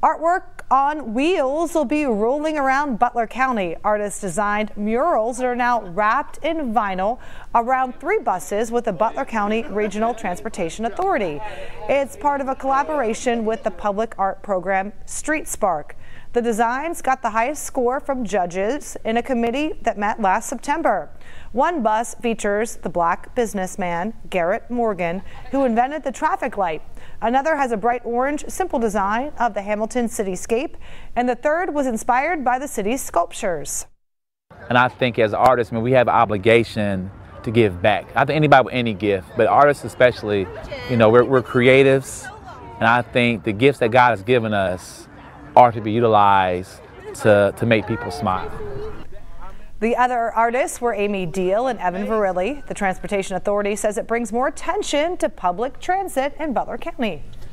Artwork on wheels will be rolling around Butler County. Artists designed murals that are now wrapped in vinyl around three buses with the Butler County Regional Transportation Authority. It's part of a collaboration with the public art program Street Spark. The designs got the highest score from judges in a committee that met last September. One bus features the black businessman Garrett Morgan, who invented the traffic light. Another has a bright orange, simple design of the Hamilton cityscape, and the third was inspired by the city's sculptures. And I think as artists, I mean, we have an obligation to give back. I think anybody with any gift, but artists especially, you know, we're, we're creatives, and I think the gifts that God has given us are to be utilized to, to make people smile. The other artists were Amy Deal and Evan Verilli. The Transportation Authority says it brings more attention to public transit in Butler County.